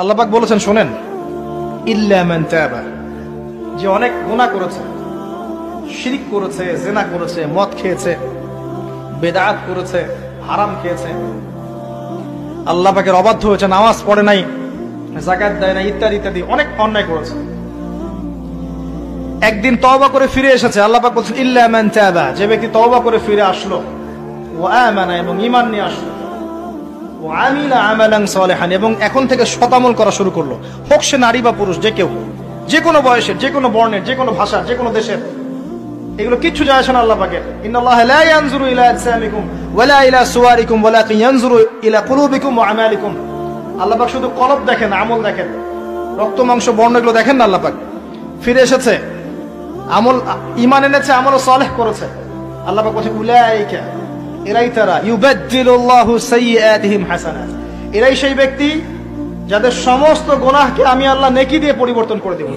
আল্লাপাক বলেছেন, শোনেন, ইল্লা তাবা। যে অনেক গুনাহ করেছে, শিরিক করেছে, জেনা করেছে, মদ খেয়েছে, বেদাত করেছে, হারাম খেয়েছে, আল্লাহ পাকের অবাধ্য হয়েছে, নামাজ পড়ে নাই জাকাত দেয় না ইত্যাদি ইত্যাদি, অনেক অন্যায় করেছে। একদিন তওবা করে ফিরে এসেছে, আল্লাহ বলছেন, ইল্লা তাবা। যে ব্যক্তি তওবা করে ফিরে আসলো ও আমানা এবং ঈমান নিয়ে আসলো আমিলা আমালান সালিহান, এবং এখন থেকে শতামল করা শুরু করল। হোক সে নারী বা পুরুষ, যে কেউ যে কোনো বয়সের, যে কোনো বর্ণের, যে কোনো ভাষার, যে কোনো দেশের। এগুলো কিচ্ছু যায় না আল্লাহ পাকের। ইন্নাল্লাহ লা ইয়ানজুরু ইলা আজসামিকুম ওয়ালা ইলা সুওয়ারিকুম ওয়ালাকিন ইয়ানজুরু ইলা কুলুবিকুম আল্লাহ পাক শুধু কলব দেখেন, আমল দেখেন। রক্ত, মাংস, বর্ণ এগুলো দেখেন না আল্লাহ পাক? ফিরে এসেছে। আমল ঈমান এনেছে আমল সালেহ করেছে। আল্লাহ পাক বলছে, উলাইকা এরাই তারা। ইউবাদদিলুল্লাহু সাইয়্যাতিহিম হাসানাত। এরাই সেই ব্যক্তি যাদের সমস্ত গুনাহকে আমি আল্লাহ নেকি দিয়ে পরিবর্তন করে দেব।